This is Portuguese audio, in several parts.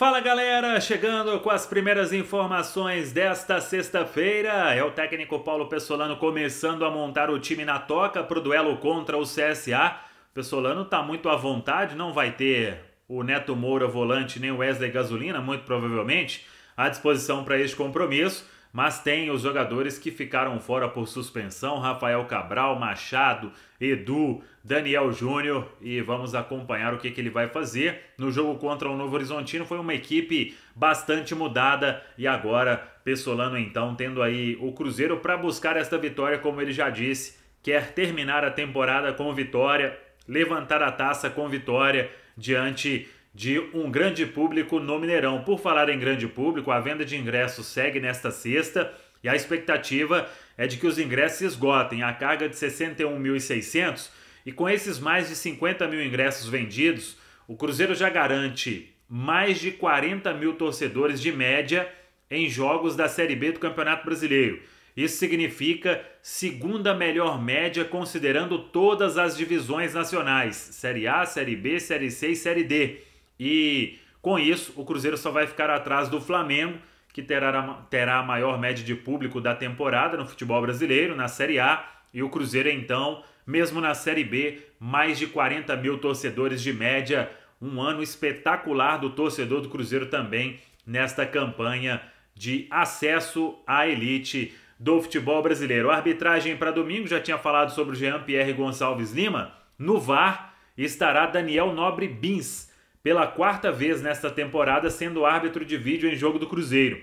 Fala galera, chegando com as primeiras informações desta sexta-feira. É o técnico Paulo Pessolano começando a montar o time na toca para o duelo contra o CSA. Pessolano está muito à vontade, não vai ter o Neto Moura volante nem o Wesley Gasolina, muito provavelmente, à disposição para este compromisso mas tem os jogadores que ficaram fora por suspensão: Rafael Cabral, Machado, Edu, Daniel Júnior. E vamos acompanhar o que, que ele vai fazer. No jogo contra o Novo Horizontino foi uma equipe bastante mudada e agora Pessolano então tendo aí o Cruzeiro para buscar esta vitória, como ele já disse, quer terminar a temporada com vitória, levantar a taça com vitória diante de um grande público no Mineirão. Por falar em grande público, a venda de ingressos segue nesta sexta e a expectativa é de que os ingressos se esgotem. A carga de 61.600 e com esses mais de 50 mil ingressos vendidos, o Cruzeiro já garante mais de 40 mil torcedores de média em jogos da Série B do Campeonato Brasileiro. Isso significa segunda melhor média considerando todas as divisões nacionais: Série A, Série B, Série C e Série D. E com isso, o Cruzeiro só vai ficar atrás do Flamengo, que terá, terá a maior média de público da temporada no futebol brasileiro, na Série A. E o Cruzeiro, então, mesmo na Série B, mais de 40 mil torcedores de média. Um ano espetacular do torcedor do Cruzeiro também nesta campanha de acesso à elite do futebol brasileiro. A arbitragem para domingo, já tinha falado sobre o Jean-Pierre Gonçalves Lima. No VAR estará Daniel Nobre Bins pela quarta vez nesta temporada sendo árbitro de vídeo em jogo do Cruzeiro.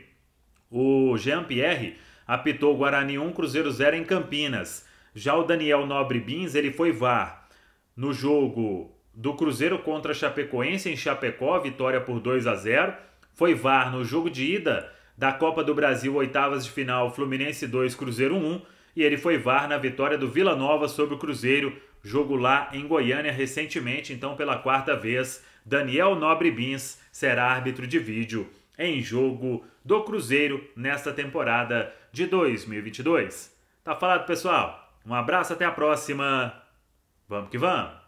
O Jean-Pierre apitou Guarani 1, Cruzeiro 0 em Campinas. Já o Daniel Nobre Bins, ele foi VAR no jogo do Cruzeiro contra Chapecoense em Chapecó, vitória por 2 a 0. Foi VAR no jogo de ida da Copa do Brasil, oitavas de final, Fluminense 2, Cruzeiro 1. E ele foi VAR na vitória do Vila Nova sobre o Cruzeiro, jogo lá em Goiânia recentemente, então pela quarta vez Daniel Nobre Bins será árbitro de vídeo em jogo do Cruzeiro nesta temporada de 2022. Tá falado, pessoal? Um abraço, até a próxima. Vamos que vamos!